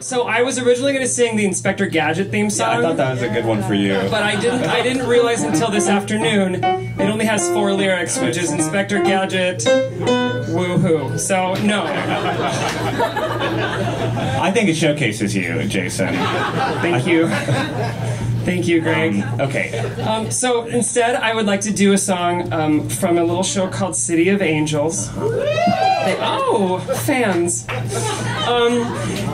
So I was originally going to sing the Inspector Gadget theme song. I thought that was a good one for you. But I didn't. I didn't realize until this afternoon it only has four lyrics, which is Inspector Gadget, woohoo. So no. I think it showcases you, Jason. Thank you. Thank you, Greg. Um, okay. Um, so instead, I would like to do a song um, from a little show called City of Angels. They- oh, fans! Um,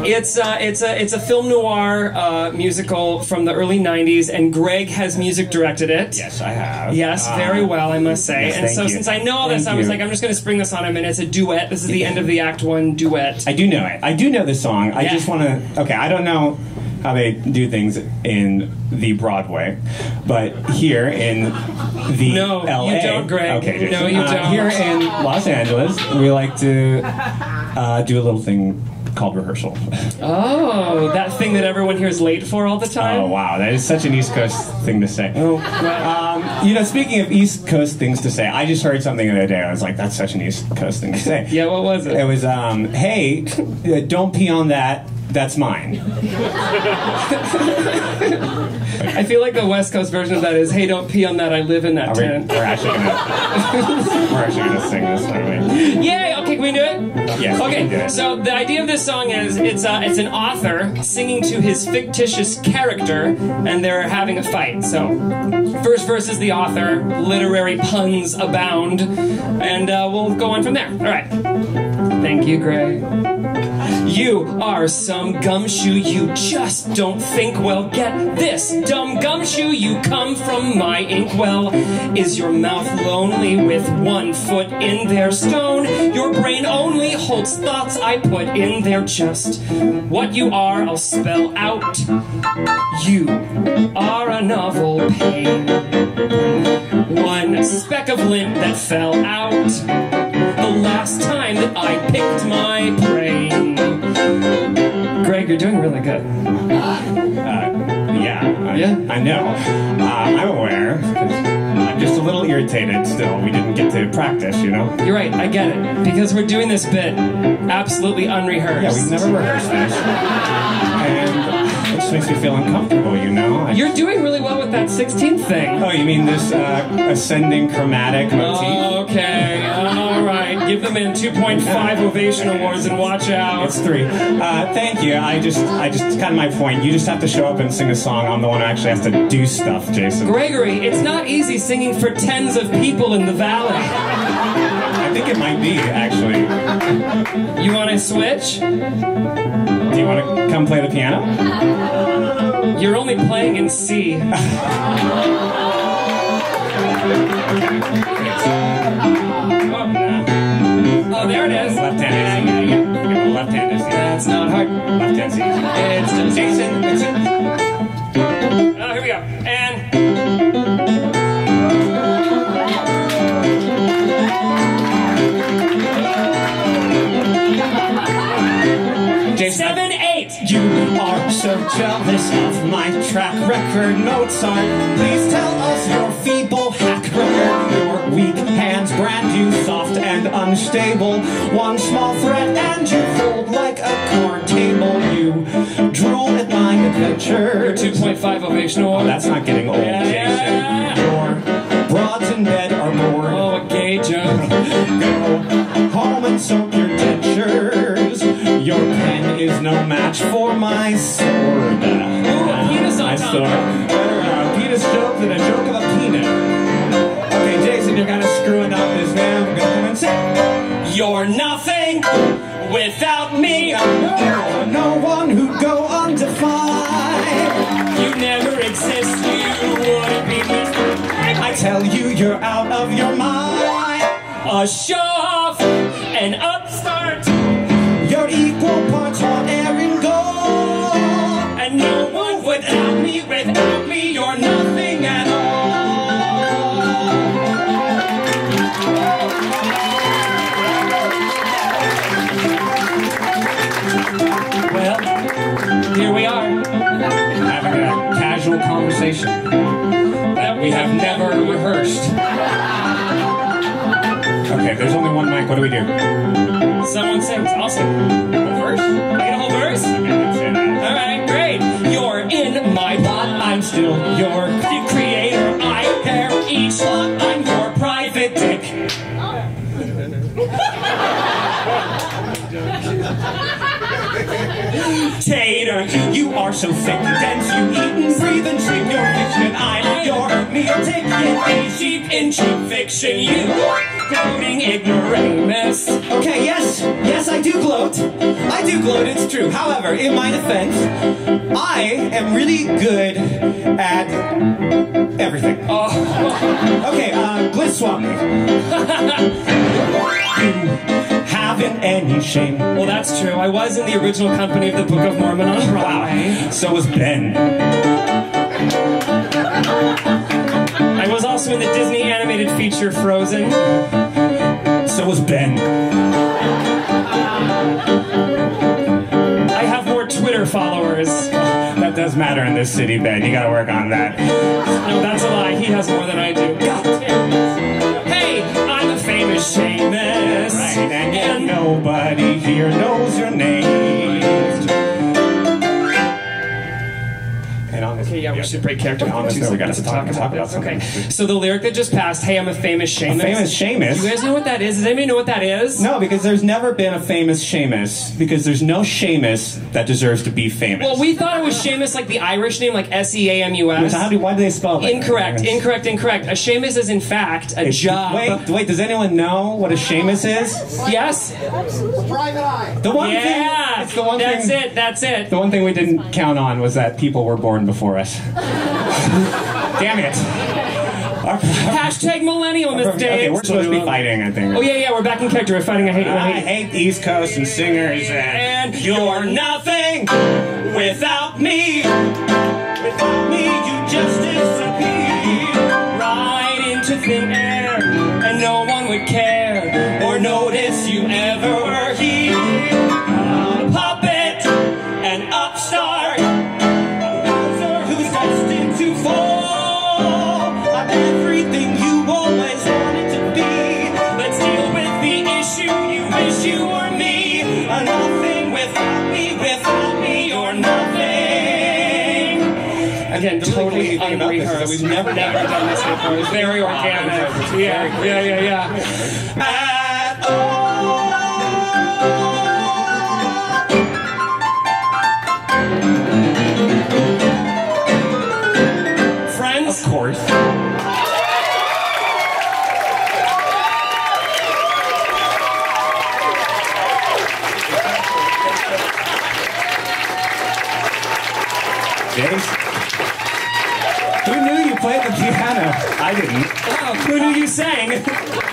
it's uh, it's a it's a film noir uh, musical from the early '90s, and Greg has music directed it. Yes, I have. Yes, very Um, well, I must say. yes, and so, you. since I know all this, Thank I was you. like, I'm just going to spring this on him, and it's a duet. This is the end of the Act One duet. I do know it. I do know the song. I Yeah. just want to. Okay, I don't know how they do things in the Broadway, but here in the No, you LA. don't, Greg. Okay. No, you Uh, don't. Here in Los Angeles, we like to uh, do a little thing called rehearsal. Oh, that thing that everyone here is late for all the time. Oh wow, that is such an East Coast thing to say. Oh, Um, you know, speaking of East Coast things to say, I just heard something the other day. I was like, "That's such an East Coast thing to say." yeah. What was It it? was, um, "Hey, uh, don't pee on that. That's mine." I feel like the West Coast version of that is, "Hey, don't pee on that. I live in that Are we, tent." we're actually gonna, we're actually gonna sing this, aren't we? Yay! Okay, can we do it? Yes, we can do Okay. it. So the idea of this song is it's uh, it's an author singing to his fictitious character, and they're having a fight. So first verse is the author. Literary puns abound, and uh, we'll go on from there. All right. Thank you, Gray. You are some gumshoe, you just don't think well. Get this, dumb gumshoe, you come from my inkwell. Is your mouth lonely with one foot in their stone? Your brain only holds thoughts I put in their chest. What you are, I'll spell out. You are a novel pain. One speck of lint that fell out the last time that I picked my brain. Greg, you're doing really good. Uh, yeah, I, Yeah? I know. Uh, I'm aware. I'm just a little irritated still. We didn't get to practice, you know? You're right, I get it. Because we're doing this bit absolutely unrehearsed. Yeah, we've never rehearsed this. And it just makes me feel uncomfortable, you know? I- You're doing really well with that 16th thing. oh, you mean this uh, ascending chromatic motif? Okay, all right. Give the man 2.5 ovation awards and watch out. It's three. Uh, thank you. I just, I just, kind of my point. You just have to show up and sing a song. I'm the one who actually has to do stuff, Jason. Gregory, it's not easy singing for tens of people in the valley. I think it might be, actually. You want to switch? Do you want to come play the piano? You're only playing in C. Oh, there it is. Left hand is easy. Yeah, Left hand is easy. That's not hard. Left hand's easy. It's just Jason, it's Oh, here we go. And Jason. seven, eight. You are so jealous of my track record, Mozart. Please tell us your feeble hack record. Your weak hands brand you soft and unstable. One small threat and you fold like a card table. You drool at my adventure. 2.5 ovation award. That's not getting old, Yeah, yeah, Jason. Your broads in bed are bored. Oh, a gay joke. Go home and soak your dentures. Your pen is no match for my sword. Ooh, a penis on top. sword. A uh, penis joke than You're nothing without me. No, no one who'd go undefined. You never exist. You wouldn't be missed. I tell you, you're out of your mind. A show off, an upstart, that we have never rehearsed. Okay, there's only one mic. What do we do? Someone sings. I'll sing. Whole verse? I get a whole verse? All right, great. You're in my thought. I'm still your creator. I pair each thought. I'm your private dick. Tater, you are so thick dense, you meal ticket. Cheap in cheap fiction, you gloating ignoramus. Okay, yes, yes, I do gloat. I do gloat, it's true. However, in my defense, I am really good at everything. Oh, Okay, uh, Glitz you haven't any shame. well, that's true. I was in the original company of the Book of Mormon on Broadway. So was Ben. Also in the Disney animated feature Frozen. So was Ben. I have more Twitter followers. That does matter in this city, Ben. You gotta work on that. No, that's a lie. He has more than I do. God we should break character. On this we gotta talk- talk about this. something. Okay, so the lyric that just passed, "Hey, I'm a famous shamus." famous Seamus. You guys know what that is? Does anybody know what that is? No, because there's never been a famous Seamus. Because there's no Seamus that deserves to be famous. Well, we thought it was Seamus, like the Irish name, like S E A M U S. So how do why do they spell that? Incorrect, incorrect, incorrect. A shamus is in fact a It's- job. Wait, wait. Does anyone know what a shamus is? Yes. Private eye. The one Yeah. thing. It's the one That's thing. it. That's it. The one thing we didn't count on was that people were born before us. Damn it. Hashtag millennial mistakes. okay, we're supposed to be fighting, I think. Oh yeah, yeah, we're back in character. We're fighting. I hate. I I hate. hate the East Coast and singers and, And you're nothing without me. Without me, you just disappear. Without me, without me, you're nothing. Again, The totally crazy thing about this is that unrehearsed. we've never- never done this before. It's very organic. Yeah, yeah, yeah, yeah. At all. James? Who knew you played the piano? I didn't. wow, who knew you sang?